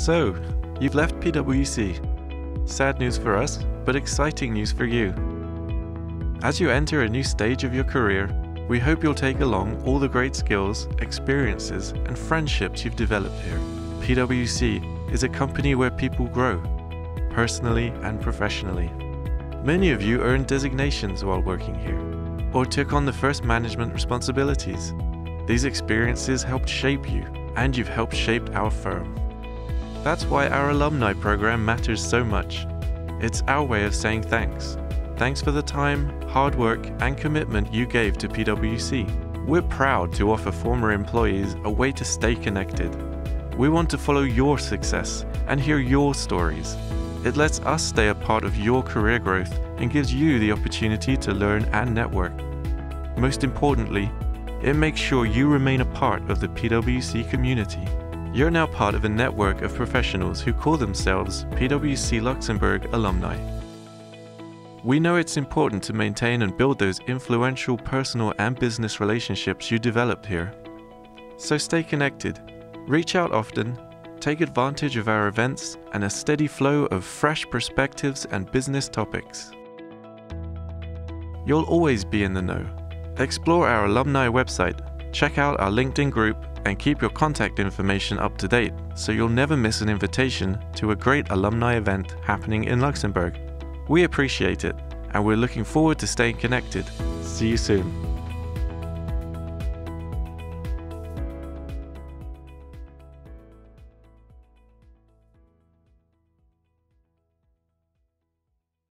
So, you've left PwC. Sad news for us, but exciting news for you. As you enter a new stage of your career, we hope you'll take along all the great skills, experiences, and friendships you've developed here. PwC is a company where people grow, personally and professionally. Many of you earned designations while working here, or took on the first management responsibilities. These experiences helped shape you, and you've helped shape our firm. That's why our alumni program matters so much. It's our way of saying thanks. Thanks for the time, hard work, and commitment you gave to PwC. We're proud to offer former employees a way to stay connected. We want to follow your success and hear your stories. It lets us stay a part of your career growth and gives you the opportunity to learn and network. Most importantly, it makes sure you remain a part of the PwC community. You're now part of a network of professionals who call themselves PwC Luxembourg alumni. We know it's important to maintain and build those influential personal and business relationships you developed here. So stay connected, reach out often, take advantage of our events and a steady flow of fresh perspectives and business topics. You'll always be in the know. Explore our alumni website, check out our LinkedIn group, and keep your contact information up to date so you'll never miss an invitation to a great alumni event happening in Luxembourg. We appreciate it, and we're looking forward to staying connected. See you soon.